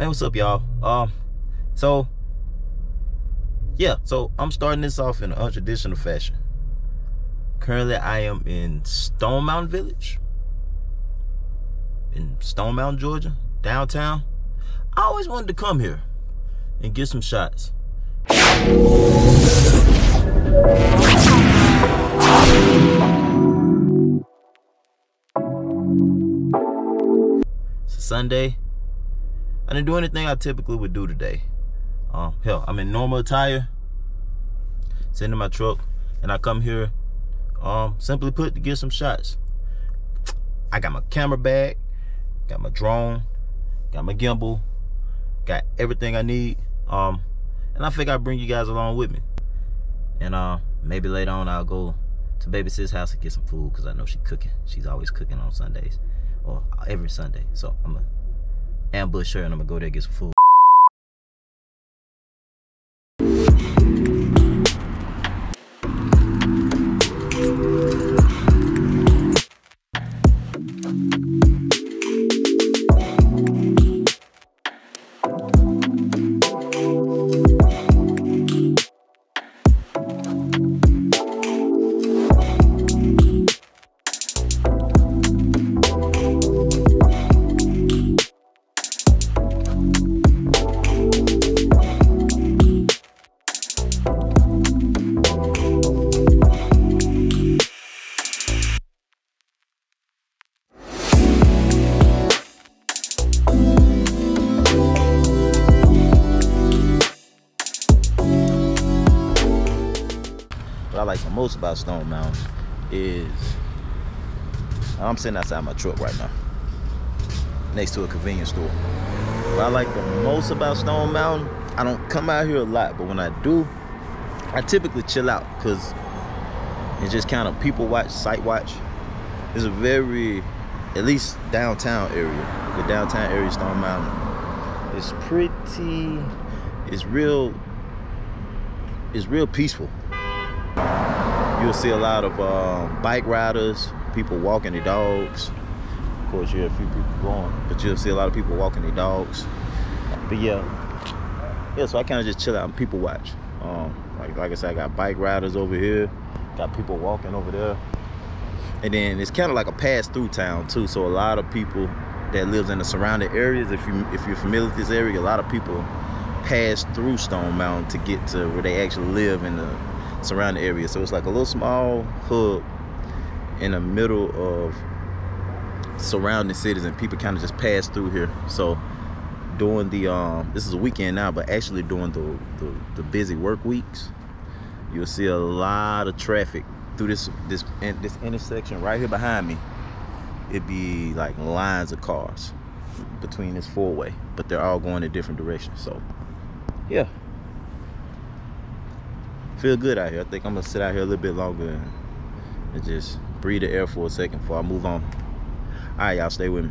Man, what's up, y'all? Um, so yeah, so I'm starting this off in an untraditional fashion. Currently, I am in Stone Mountain Village, in Stone Mountain, Georgia, downtown. I always wanted to come here and get some shots. It's Sunday. I didn't do anything I typically would do today. Um, hell, I'm in normal attire, sitting in my truck, and I come here um, simply put to get some shots. I got my camera bag, got my drone, got my gimbal, got everything I need. Um, and I figure I'll bring you guys along with me. And uh, maybe later on I'll go to baby sis house and get some food because I know she's cooking. She's always cooking on Sundays or every Sunday. So I'm gonna ambush her and I'm gonna go there and get some food. Like the most about Stone Mountain is I'm sitting outside my truck right now, next to a convenience store. What I like the most about Stone Mountain, I don't come out here a lot, but when I do, I typically chill out because it's just kind of people watch, sight watch. It's a very, at least downtown area, the downtown area Stone Mountain. It's pretty, it's real, it's real peaceful. You'll see a lot of um, bike riders, people walking their dogs. Of course, you have a few people going, but you'll see a lot of people walking their dogs. But yeah, yeah. So I kind of just chill out and people watch. Um, like like I said, I got bike riders over here, got people walking over there, and then it's kind of like a pass-through town too. So a lot of people that lives in the surrounding areas, if you if you're familiar with this area, a lot of people pass through Stone Mountain to get to where they actually live in the surrounding area. So it's like a little small hub in the middle of surrounding cities and people kind of just pass through here. So during the um this is a weekend now, but actually during the the, the busy work weeks, you'll see a lot of traffic through this this this intersection right here behind me. It'd be like lines of cars between this four-way, but they're all going in different directions. So yeah, feel good out here. I think I'm gonna sit out here a little bit longer and, just breathe the air for a second before I move on. All right, y'all, stay with me.